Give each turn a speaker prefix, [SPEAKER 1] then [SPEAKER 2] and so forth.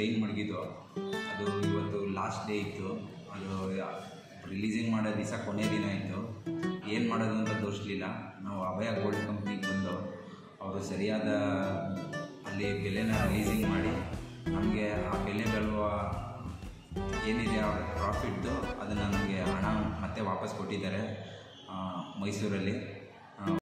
[SPEAKER 1] Jail ಮಡಗಿದ್ದು ಅದು ಇವತ್ತು last day ಇತ್ತು. ಅದು ರಿಲೀಸಿಂಗ್ ಮಾಡೋ ದಿವಸ ಕೊನೆ ದಿನ ಇತ್ತು. ಏನು ಮಾಡೋದು ಅಂತ ತೋರಿಸ್ಲಿಲ್ಲ. ನಾವು ಅಭಯ ಗೋಲ್ಡ್ ಕಂಪ್ನಿಗೆ ಬಂದು ಅವರು ಸರಿಯಾದ ಅಲ್ಲಿ ಬೆಲೆನ ರಿಲೀಸಿಂಗ್ ಮಾಡಿ ನಮಗೆ ಆ ಬೆಲೆ ಬರುವ ಏನಿದೆ ಆ ಪ್ರಾಫಿಟ್ದು ಅದನ್ನು ನಮಗೆ ಹಣ ಮತ್ತೆ ವಾಪಸ್ ಕೊಟ್ಟಿದ್ದಾರೆ ಮೈಸೂರಲ್ಲಿ.